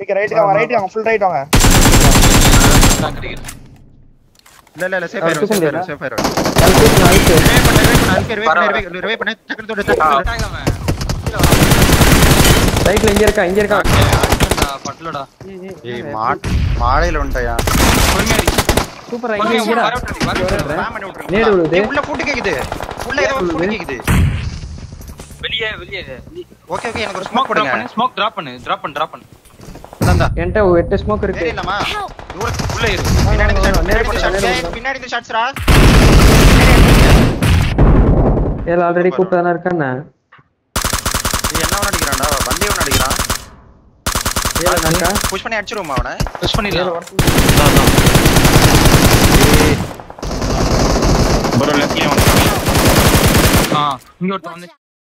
Okay right வாங்க right வாங்க full right வாங்க. இல்ல இல்ல இல்ல சேஃப் ஆயிரும் சேஃப் ஆயிரும் சேஃப் ஆயிரும் அது தூக்கு, அழுத்து. ரிவே பண்ணு ரிவே பண்ணு. ரைட்ல இங்க இருக்கா இங்க இருக்கா? பட்டலடா. ஏய் மா மாடையில வந்துட்டயா. சூப்பரா இங்க இங்கடா நேடு விழுது. உள்ள ஃபுட் கேக்குது. உள்ள ஏதோ ஃபுட் கேக்குது. வெளியே வெளியே. ஓகே ஓகே எனக்கு ஒரு ஸ்மோக் பண்ணு ஸ்மோக் டிராப் பண்ணு டிராப் பண்ணு டிராப் பண்ணு. என்கிட்ட எட்டு ஸ்மோக் இருக்கு. தெரியலமா தூரத்து உள்ள இரு. பின்னாடி இந்த நேரா பின்னாடி இந்த ஷாட்ஸ்ரா ஏல ஆல்ரெடி கூப்பிட்டு இருக்கானே என்ன? அடிக்கிறான்டா? வண்டி அவன் அடிக்கிறான். ஏல நாக்கா புஷ் பண்ணி அடிச்சிருவோமா அவனை? புஷ் பண்ணிடலாம். ப்ரோ லெஃப்ட்லயே வந்து ஆ இங்க ஒருத்தன் வந்து